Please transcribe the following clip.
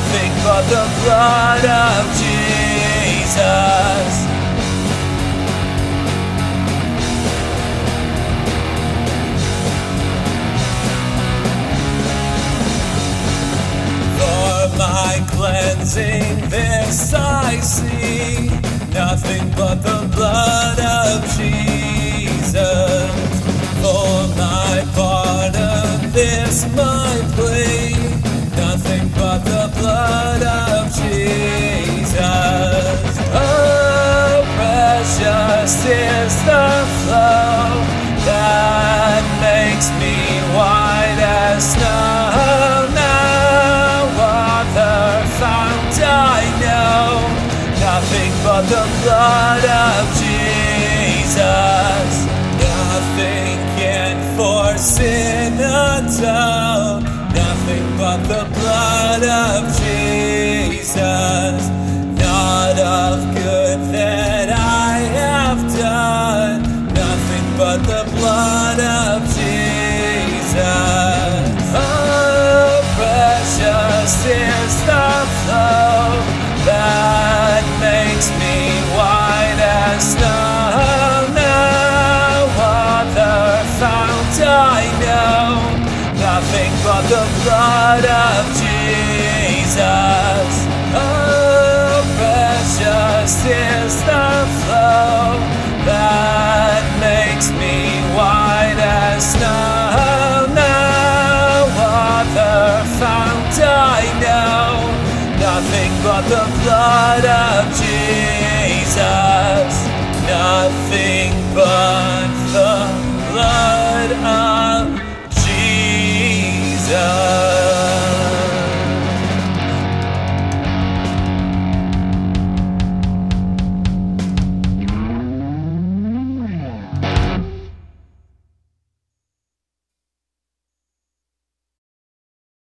nothing but the blood of Jesus. For my cleansing, this I see, nothing but the blood of Jesus. For my pardon, this precious is the flow that makes me white as snow. Now other fount I know nothing but the blood of Jesus. Nothing can for sin atone. Nothing but the blood of Jesus. Makes me white as snow. Now other nothing but the blood of Jesus. Oh, precious is the flow that makes me but the blood of Jesus. Nothing but the blood